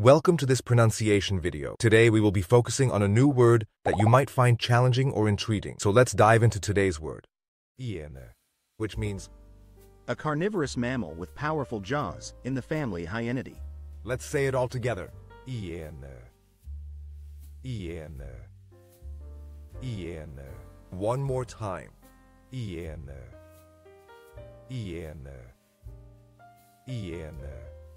Welcome to this pronunciation video. Today we will be focusing on a new word that you might find challenging or intriguing. So let's dive into today's word. Hiena, which means, A carnivorous mammal with powerful jaws in the family Hyaenidae. let's say it all together. Hiena. Hiena. Hiena. One more time. Hiena. Hiena. Hiena.